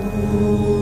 Oh.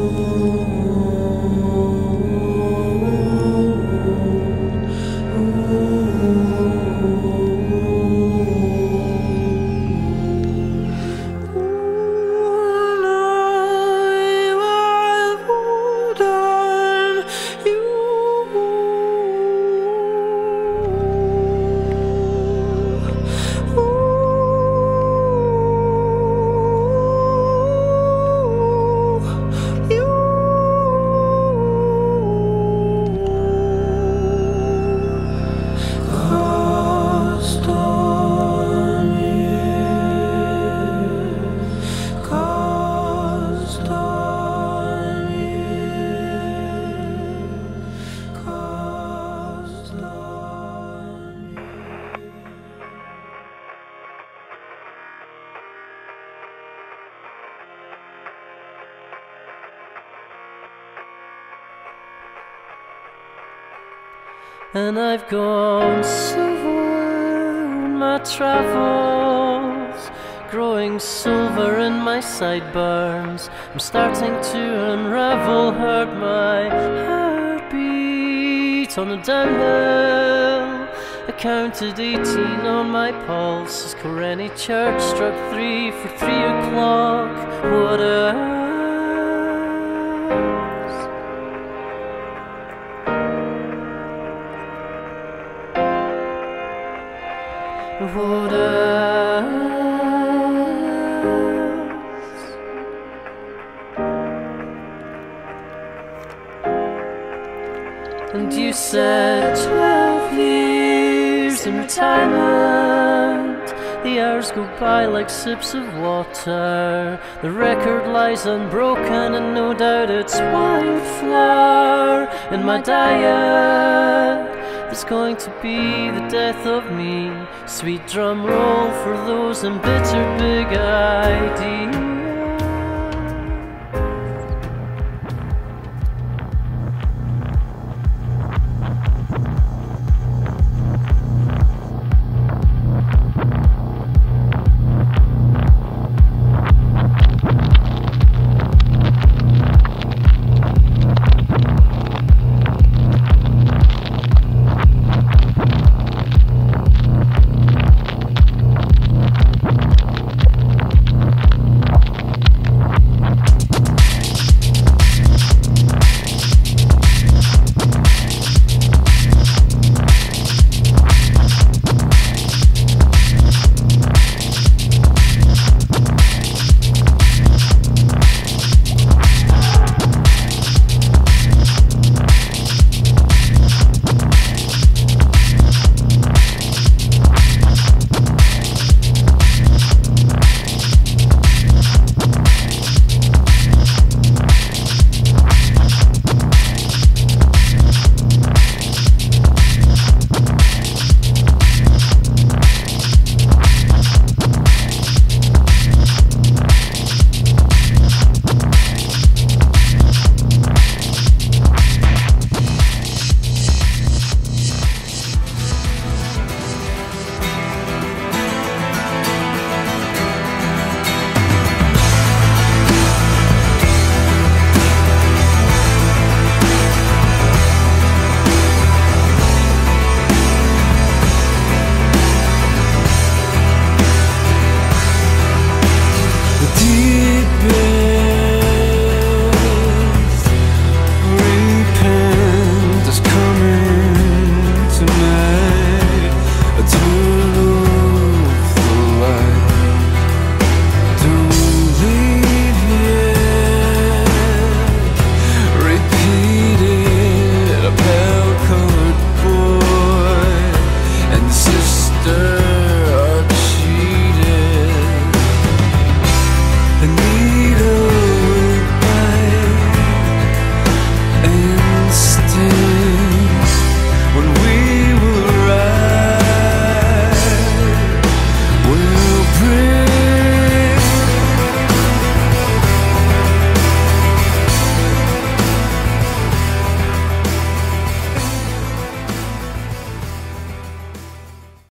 And I've gone silver in my travels, growing silver in my sideburns. I'm starting to unravel, heard my heartbeat on the downhill. I counted 18 on my pulse as Kilrenny Church struck three for three o'clock. What a What else? And you said twelve years in retirement. The hours go by like sips of water. The record lies unbroken, and no doubt it's wildflower in my diet. There's going to be the death of me. Sweet drum roll for those embittered big ideas. will bring